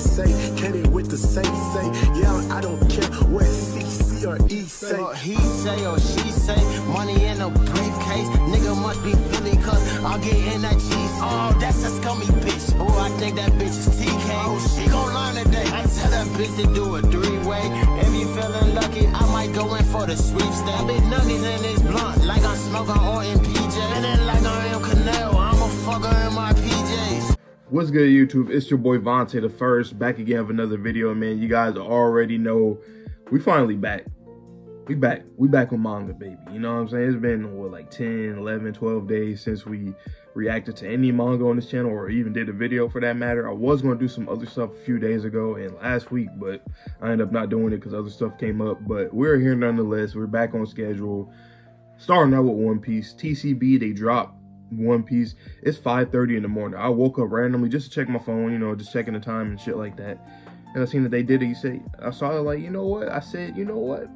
say. Get it with the say say. Yeah, I don't care what C, C or E say. What he say or she say, money in a briefcase. Nigga must be feeling cause I'll get in that cheese. Oh, that's a scummy bitch. Oh, I think that bitch is TK. Oh, she gon' learn today. I tell that bitch to do a three-way. If you feeling lucky, I might go in for the sweepstakes. Big nuggies in this blunt, like I'm smoking or in PJ. And then like I am Canelo, I'm a fucker in my PJs. What's good, YouTube? It's your boy Vonte the First, back again with another video, man. You guys already know we finally back. We back. We back with manga, baby. You know what I'm saying? It's been, what, like 10, 11, 12 days since we reacted to any manga on this channel or even did a video for that matter. I was going to do some other stuff a few days ago and last week, but I ended up not doing it because other stuff came up. But we're here nonetheless. We're back on schedule. Starting out with One Piece. TCB, they dropped one Piece. It's 5.30 in the morning. I woke up randomly just to check my phone, you know, just checking the time and shit like that. And I seen that they did it. You say, I saw it like, you know what? I said, you know what?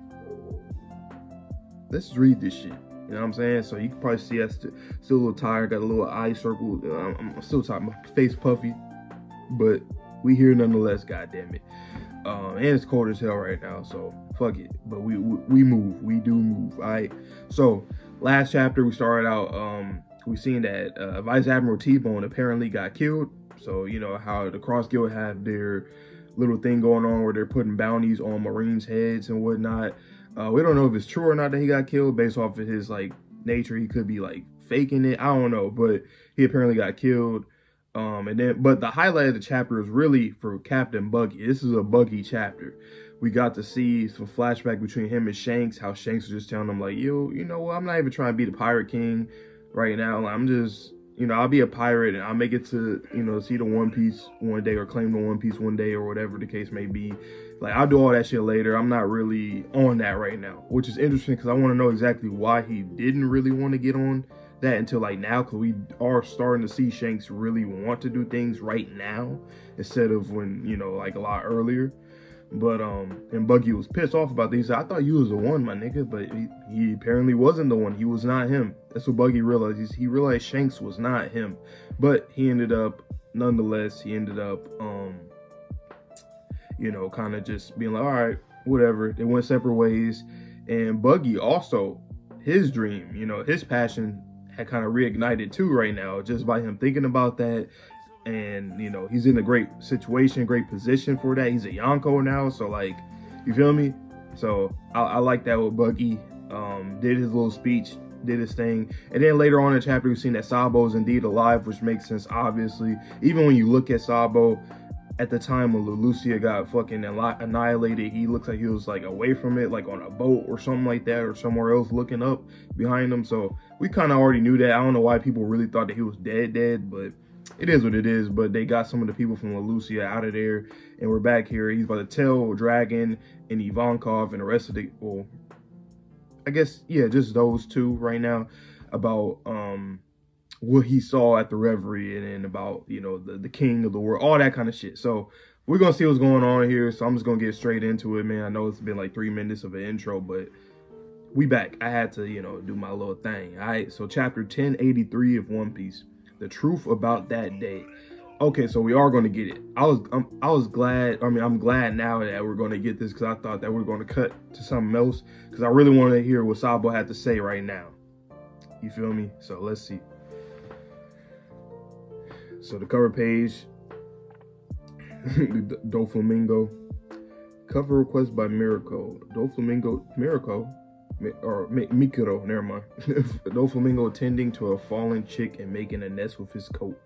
Let's read this shit. You know what I'm saying? So you can probably see I st still a little tired. Got a little eye circle. I'm, I'm still tired. My face puffy. But we here nonetheless, God damn it. Um, and it's cold as hell right now, so fuck it. But we, we, we move. We do move. All right. So last chapter we started out um we seen that uh, Vice Admiral T-Bone apparently got killed. So, you know, how the Cross Guild have their little thing going on where they're putting bounties on Marines' heads and whatnot. Uh, we don't know if it's true or not that he got killed based off of his, like, nature. He could be, like, faking it. I don't know. But he apparently got killed. Um, and then, but the highlight of the chapter is really for Captain Buggy. This is a Buggy chapter. We got to see some flashback between him and Shanks, how Shanks was just telling him, like, yo, you know what? I'm not even trying to be the Pirate King right now. I'm just, you know, I'll be a pirate and I'll make it to, you know, see the One Piece one day or claim the One Piece one day or whatever the case may be. Like, I'll do all that shit later. I'm not really on that right now, which is interesting because I want to know exactly why he didn't really want to get on that until like now because we are starting to see Shanks really want to do things right now instead of when, you know, like a lot earlier. But um, and Buggy was pissed off about this. I thought you was the one, my nigga, but he, he apparently wasn't the one. He was not him. That's what Buggy realized. He realized Shanks was not him. But he ended up, nonetheless, he ended up, um, you know, kind of just being like, all right, whatever. They went separate ways. And Buggy also, his dream, you know, his passion had kind of reignited too right now, just by him thinking about that and you know he's in a great situation, great position for that. He's a Yonko now, so like, you feel me? So I, I like that with Buggy. Um, did his little speech, did his thing, and then later on in the chapter we've seen that Sabo is indeed alive, which makes sense obviously. Even when you look at Sabo at the time when Lucia got fucking annihilated, he looks like he was like away from it, like on a boat or something like that, or somewhere else looking up behind him. So we kind of already knew that. I don't know why people really thought that he was dead, dead, but it is what it is, but they got some of the people from La Lucia out of there, and we're back here. He's about to tell Dragon and Ivankov and the rest of the, well, I guess, yeah, just those two right now about um what he saw at the Reverie and, and about, you know, the, the king of the world, all that kind of shit. So we're going to see what's going on here, so I'm just going to get straight into it, man. I know it's been like three minutes of an intro, but we back. I had to, you know, do my little thing. All right, so chapter 1083 of One Piece the truth about that day. Okay, so we are going to get it. I was um, I was glad. I mean, I'm glad now that we're going to get this because I thought that we are going to cut to something else because I really wanted to hear what Sabo had to say right now. You feel me? So let's see. So the cover page, Doflamingo. Cover request by Miracle. Doflamingo, Miracle or Mikuro, never mind. Doflamingo attending to a fallen chick and making a nest with his coat.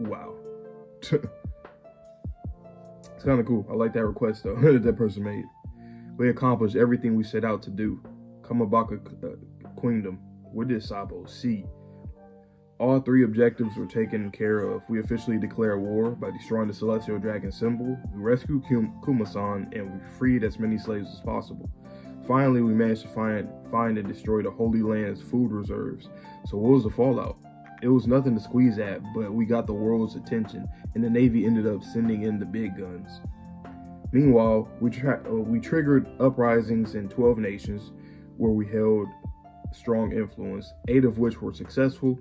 Wow. it's kind of cool. I like that request though that that person made. We accomplished everything we set out to do. Kamabaka uh, Queendom. What did Sabo see? All three objectives were taken care of. We officially declare war by destroying the Celestial Dragon symbol. We rescued Kumasan and we freed as many slaves as possible. Finally, we managed to find, find and destroy the Holy Land's food reserves. So what was the fallout? It was nothing to squeeze at, but we got the world's attention, and the Navy ended up sending in the big guns. Meanwhile, we, uh, we triggered uprisings in 12 nations where we held strong influence, eight of which were successful.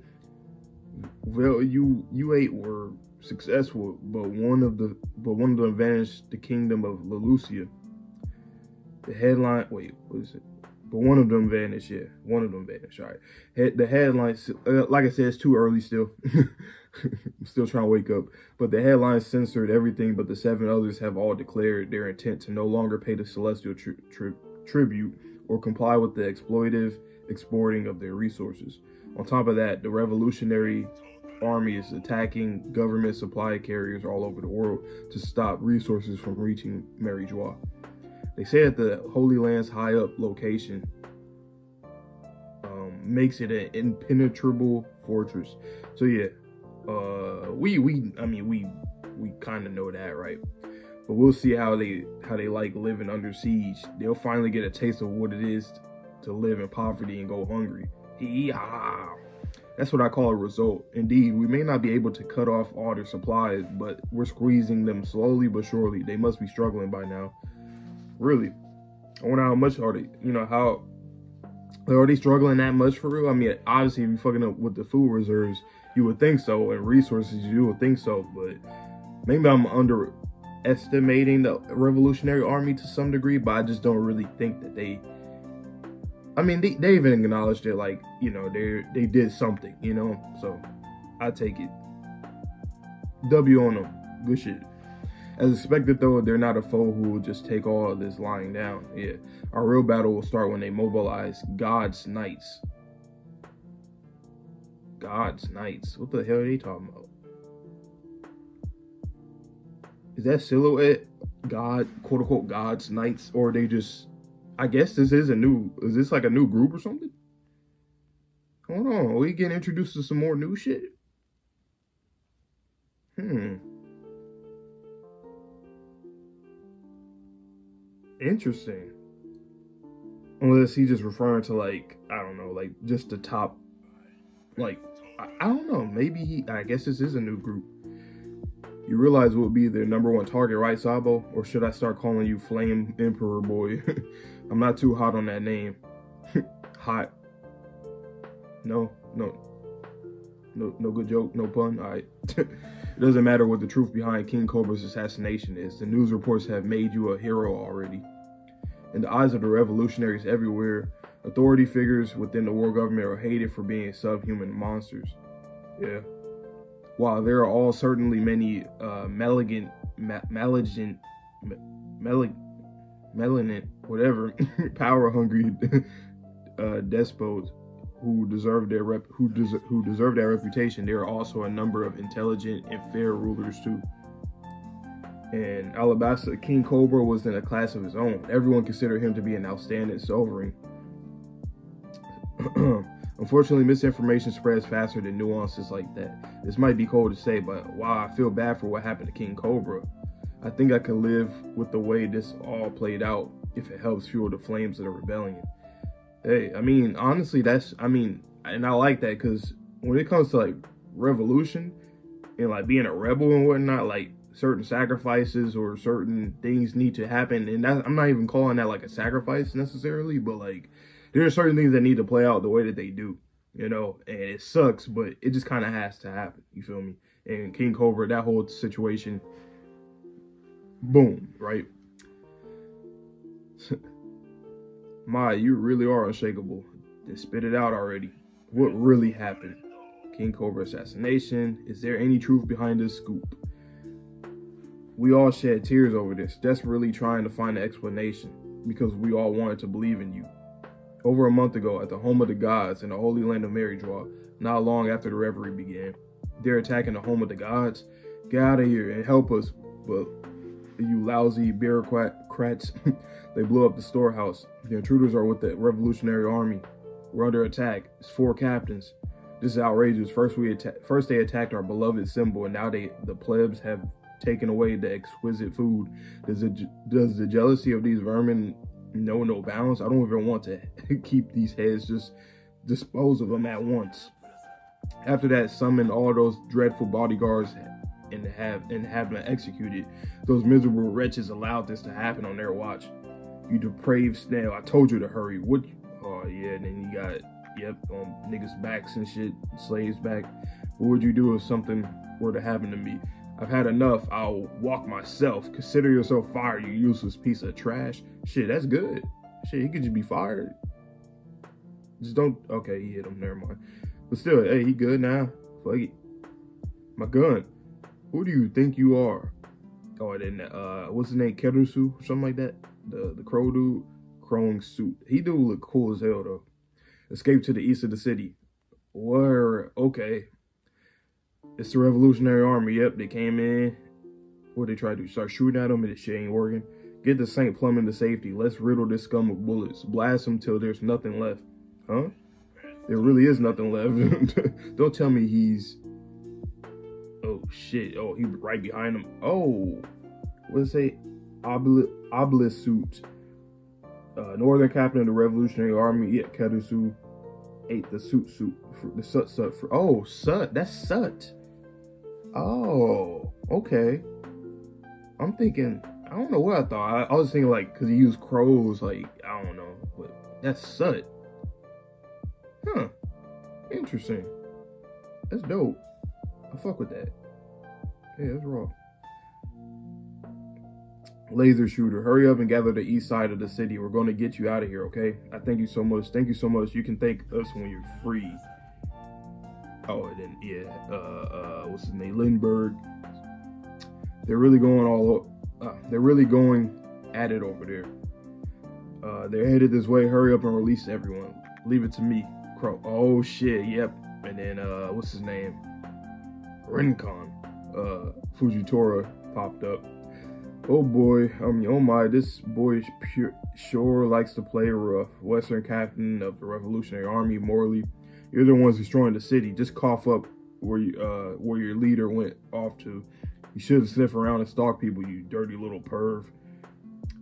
Well, you you eight were successful, but one of the but one of them vanished the kingdom of Lulusia. The headline, wait, what is it? But one of them vanished. Yeah, one of them vanished. All right. Head, the headlines, uh, like I said, it's too early still. I'm still trying to wake up. But the headline censored everything, but the seven others have all declared their intent to no longer pay the celestial tri tri tribute or comply with the exploitive exporting of their resources. On top of that, the revolutionary army is attacking government supply carriers all over the world to stop resources from reaching Mary Geoise. They say that the Holy Land's high up location um, makes it an impenetrable fortress. So yeah, uh, we we I mean we we kind of know that, right? But we'll see how they how they like living under siege. They'll finally get a taste of what it is to live in poverty and go hungry. Yeah. That's what I call a result. Indeed, we may not be able to cut off all their supplies, but we're squeezing them slowly but surely. They must be struggling by now. Really. I wonder how much are they, you know, how they're they struggling that much for real? I mean, obviously, if you're fucking up with the food reserves, you would think so, and resources, you would think so, but maybe I'm underestimating the Revolutionary Army to some degree, but I just don't really think that they I mean, they, they even acknowledged it, like, you know, they they did something, you know? So, I take it. W on them. Good shit. As expected, though, they're not a foe who will just take all of this lying down. Yeah. Our real battle will start when they mobilize God's Knights. God's Knights? What the hell are they talking about? Is that silhouette God, quote unquote, God's Knights? Or they just I guess this is a new, is this like a new group or something? Hold on, are we getting introduced to some more new shit? Hmm. Interesting. Unless he just referring to like, I don't know, like just the top, like, I, I don't know, maybe he, I guess this is a new group. You realize would be their number one target, right, Sabo? Or should I start calling you Flame Emperor Boy? I'm not too hot on that name. hot. No, no. No, no good joke, no pun. All right. it doesn't matter what the truth behind King Cobra's assassination is. The news reports have made you a hero already. In the eyes of the revolutionaries everywhere, authority figures within the world government are hated for being subhuman monsters. Yeah. While there are all certainly many uh, malignant, ma malignant, malignant, melanin, whatever, power hungry uh, despots who deserve their rep, who deserve who deserve that reputation. There are also a number of intelligent and fair rulers too. And Alabasta King Cobra was in a class of his own. Everyone considered him to be an outstanding sovereign. Unfortunately, misinformation spreads faster than nuances like that. This might be cold to say, but wow, I feel bad for what happened to King Cobra. I think I can live with the way this all played out if it helps fuel the flames of the rebellion. Hey, I mean, honestly, that's, I mean, and I like that because when it comes to like revolution and like being a rebel and whatnot, like certain sacrifices or certain things need to happen. And that, I'm not even calling that like a sacrifice necessarily, but like there are certain things that need to play out the way that they do, you know, and it sucks, but it just kind of has to happen. You feel me? And King Cobra, that whole situation, boom, right? My, you really are unshakable. Just spit it out already. What really happened? King Cobra assassination. Is there any truth behind this scoop? We all shed tears over this, desperately trying to find an explanation because we all wanted to believe in you. Over a month ago, at the home of the gods in the holy land of Mary Geoise, not long after the reverie began, they're attacking the home of the gods. Get out of here and help us, but you lousy bureaucrats. they blew up the storehouse. The intruders are with the Revolutionary Army. We're under attack. It's four captains. This is outrageous. First we atta- first they attacked our beloved symbol, and now they the plebs have taken away the exquisite food. Does it does the jealousy of these vermin know no bounds? I don't even want to keep these heads. Just dispose of them at once. After that, summon all those dreadful bodyguards and have and have executed. Those miserable wretches allowed this to happen on their watch. You depraved snail! I told you to hurry. What? Oh yeah, and then you got yep on niggas' backs and shit, slaves back. What would you do if something were to happen to me. I've had enough. I'll walk myself. Consider yourself fired, you useless piece of trash. Shit, that's good. Shit, he could just be fired. Just don't. Okay, he hit him. Never mind. But still, hey, he good now. Fuck it. My gun. Who do you think you are? Oh, then uh, what's his name? Karasu, something like that. The the crow dude, crowing suit. He do look cool as hell though. Escape to the east of the city. Where? Okay. It's the Revolutionary Army. Yep, they came in. What they tried to start shooting at them, and this shit ain't working. Get the St. Plum into safety. Let's riddle this scum with bullets. Blast them till there's nothing left. Huh? There really is nothing left. Don't tell me he's. Shit! Oh, he right behind him. Oh, what what's it say? Obli Oblisuit. Uh, Northern captain of the Revolutionary Army. Yeah, Karasu ate the suit suit. for The sut sut. For, oh, sut. That's sut. Oh, okay. I'm thinking. I don't know what I thought. I, I was thinking like because he used crows. Like I don't know, but that's sut. Huh. Interesting. That's dope. I fuck with that. Yeah, that's wrong. Laser shooter, hurry up and gather the east side of the city. We're going to get you out of here, okay? I thank you so much. Thank you so much. You can thank us when you're free. Oh, and then, yeah, uh, uh, what's his name? Lindbergh. They're really going all, uh, they're really going at it over there. Uh, they're headed this way. Hurry up and release everyone. Leave it to me. Crow. Oh, shit, yep. And then, uh, what's his name? Rincon. Uh, Fujitora popped up. Oh boy, I mean, oh my, this boy pure, sure likes to play rough. Western captain of the Revolutionary Army, Morley. You're the ones destroying the city. Just cough up where you, uh, where your leader went off to. You should sniff around and stalk people, you dirty little perv.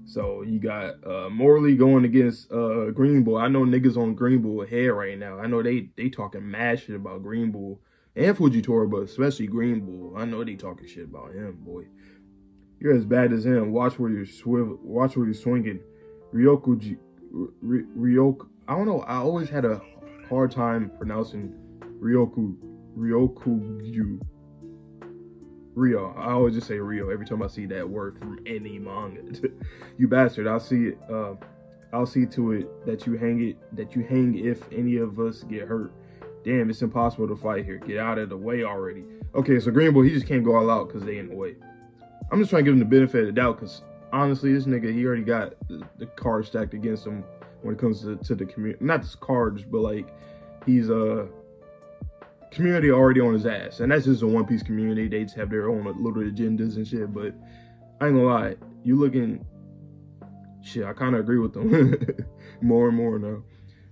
So you got uh, Morley going against uh, Green Bull. I know niggas on Green Bull head right now. I know they they talking mad shit about Green Bull and Fujitora, but especially Green Bull. I know they talking shit about him, boy. You're as bad as him. Watch where you're swivel. Watch where you're swinging. Ryoku, Ryoku. I don't know. I always had a hard time pronouncing Ryoku, Ryoku. Rio. I always just say Rio every time I see that word from any manga. you bastard. I'll see it. Uh, I'll see to it that you hang it. That you hang if any of us get hurt. Damn, it's impossible to fight here. Get out of the way already. Okay, so Green Bull, he just can't go all out because they in the way. I'm just trying to give him the benefit of the doubt because honestly, this nigga, he already got the, the cards stacked against him when it comes to, to the community. Not just cards, but like he's a uh, community already on his ass. And that's just a One Piece community. They just have their own little agendas and shit. But I ain't gonna lie, you looking shit, I kinda agree with them. more and more now.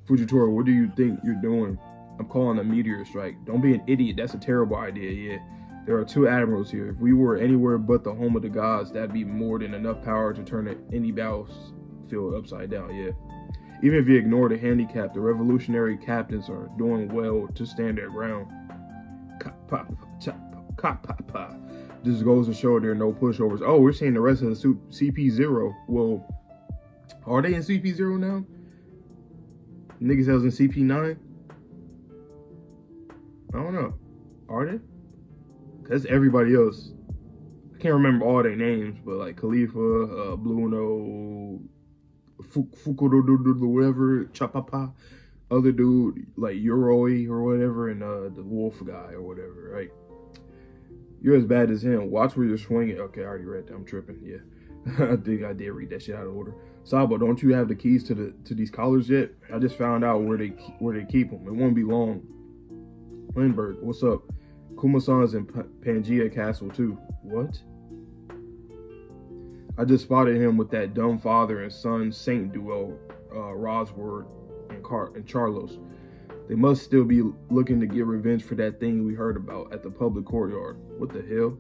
Fujitora, what do you think you're doing? I'm calling a meteor strike. Don't be an idiot. That's a terrible idea, yeah. There are two admirals here. If we were anywhere but the home of the gods, that'd be more than enough power to turn any battlefield upside down, yeah. Even if you ignore the handicap, the revolutionary captains are doing well to stand their ground. This goes to show there are no pushovers. Oh, we're seeing the rest of the CP0. Well, are they in CP0 now? Niggas that was in CP9? I don't know. Are they? That's everybody else. I can't remember all their names, but like Kalifa, uh, Blueno, Fukuro, whatever, Chapapa, other dude like Yoroi or whatever, and uh, the wolf guy or whatever, right? You're as bad as him. Watch where you're swinging. Okay, I already read that. I'm tripping. Yeah, I think I did read that shit out of order. Sabo, don't you have the keys to the to these collars yet? I just found out where they where they keep them. It won't be long. Lindbergh, what's up? Kuma-san's in Pangaea Castle too. What? I just spotted him with that dumb father and son saint duo, uh, Rosward and, Car and Charlos. They must still be looking to get revenge for that thing we heard about at the public courtyard. What the hell?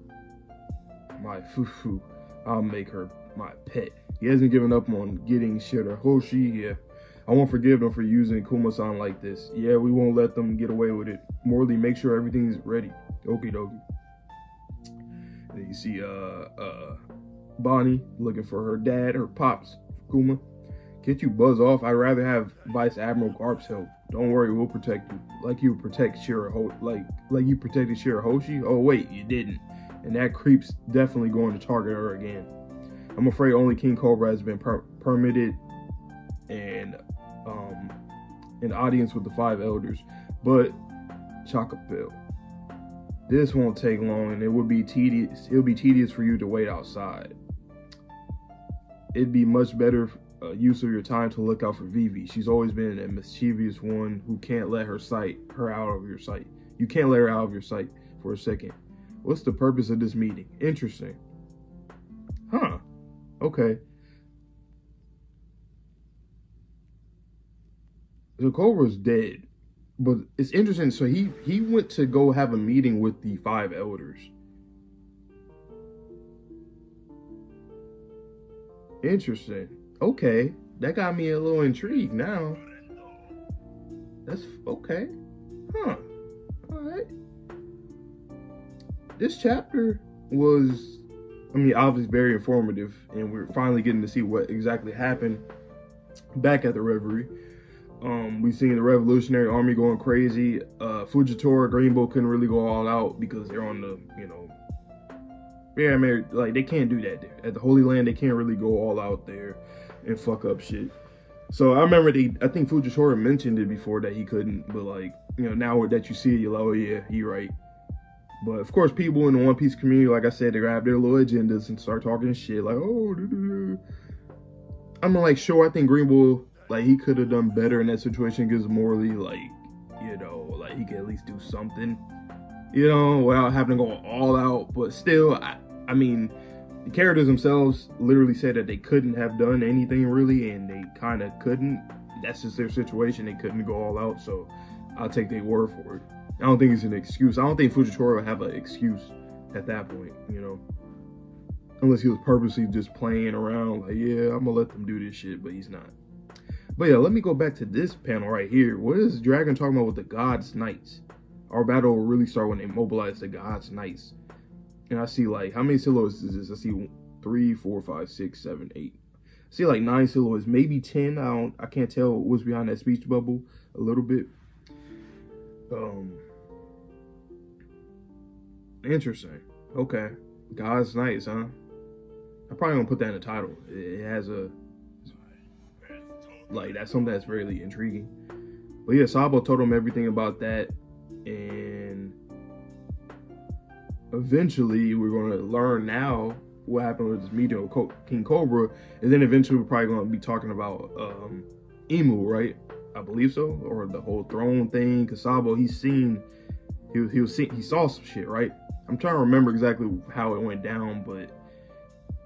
My fufu. I'll make her my pet. He hasn't given up on getting Shirahoshi. Yeah. I won't forgive them for using Kuma-san like this. Yeah, we won't let them get away with it. Morley, make sure everything's ready. Okie dokie. And you see uh uh Bonnie looking for her dad, her pops, Kuma. Can't you buzz off? I'd rather have Vice Admiral Garp's help. Don't worry, we'll protect you. Like you protect Shirahoshi. Like like you protected Shirahoshi? Oh wait, you didn't. And that creep's definitely going to target her again. I'm afraid only King Cobra has been per- permitted and um an audience with the five elders. But Chocopill. This won't take long and it would be tedious it'll be tedious for you to wait outside. It'd be much better uh, use of your time to look out for Vivi. She's always been a mischievous one who can't let her sight her out of your sight. You can't let her out of your sight for a second. What's the purpose of this meeting? Interesting. Huh. Okay. The Cobra's dead. But it's interesting. So he he went to go have a meeting with the five elders. Interesting okay, that got me a little intrigued now. That's okay. Huh. Alright. This chapter was, I mean, obviously very informative, and we're finally getting to see what exactly happened back at the Reverie. Um, we seen the Revolutionary Army going crazy. Uh, Fujitora, Green Bull couldn't really go all out because they're on the, you know, yeah, I mean, like they can't do that there at the Holy Land. They can't really go all out there and fuck up shit. So I remember they, I think Fujitora mentioned it before that he couldn't, but like, you know, now that you see it, you're like, oh yeah, he right. But of course, people in the One Piece community, like I said, they grab their little agendas and start talking shit like, oh, doo -doo -doo. I'm like, sure, I think Green Bull, like, he could have done better in that situation because morally, like, you know, like, he could at least do something, you know, without having to go all out. But still, I, I mean, the characters themselves literally said that they couldn't have done anything really, and they kind of couldn't. That's just their situation. They couldn't go all out, so I'll take their word for it. I don't think it's an excuse. I don't think Fujitora would have an excuse at that point, you know. Unless he was purposely just playing around, like, yeah, I'm gonna let them do this shit, but he's not. But yeah, let me go back to this panel right here. What is Dragon talking about with the God's Knights? Our battle will really start when they mobilize the God's Knights. And I see like how many silhouettes is this? I see three, four, five, six, seven, eight. I see like nine silhouettes, maybe ten. I don't I can't tell what's behind that speech bubble a little bit. Um interesting. Okay. God's Knights, huh? I probably gonna put that in the title. It has a like that's something that's really intriguing. But yeah, Sabo told him everything about that and eventually we're going to learn now what happened with this meeting with King Cobra, and then eventually we're probably going to be talking about um, Imu, right? I believe so, or the whole throne thing. Kasabo, he's seen, he was, he was seeing, he saw some shit, right? I'm trying to remember exactly how it went down, but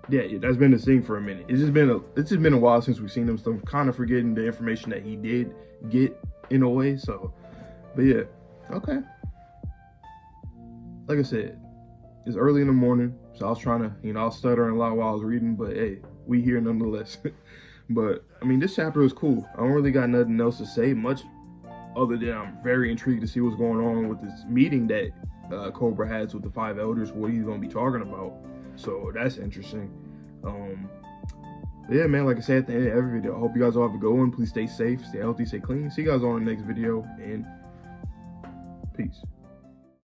yeah, that's been the thing for a minute. It's just been a, it's just been a while since we've seen him, so I'm kind of forgetting the information that he did get in a way. So, but yeah, okay. Like I said, it's early in the morning, so I was trying to, you know, I was stuttering a lot while I was reading, but hey, we here nonetheless. but I mean, this chapter was cool. I don't really got nothing else to say much other than I'm very intrigued to see what's going on with this meeting that uh, Cobra has with the five elders, what he's going to be talking about. So that's interesting. Um, yeah, man, like I said at the end of every video, I hope you guys all have a good one. Please stay safe, stay healthy, stay clean. See you guys on the next video, and peace.